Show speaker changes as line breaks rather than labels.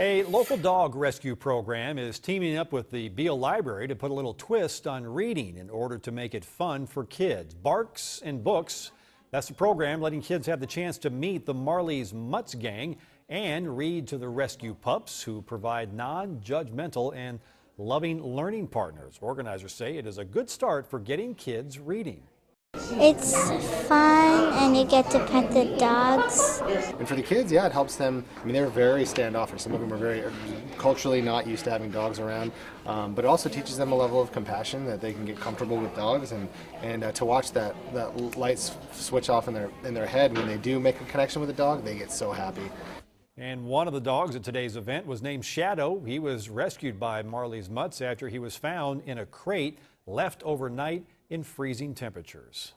A local dog rescue program is teaming up with the Beale Library to put a little twist on reading in order to make it fun for kids. Barks and Books, that's the program letting kids have the chance to meet the Marley's Mutts gang and read to the rescue pups who provide non-judgmental and loving learning partners. Organizers say it is a good start for getting kids reading.
It's fun and you get to pet the dogs.
And for the kids, yeah, it helps them. I mean, they're very standoffish. Some of them are very culturally not used to having dogs around. Um, but it also teaches them a level of compassion that they can get comfortable with dogs and, and uh, to watch that, that light switch off in their, in their head when they do make a connection with a dog, they get so happy.
And one of the dogs at today's event was named Shadow. He was rescued by Marley's Mutts after he was found in a crate left overnight in freezing temperatures.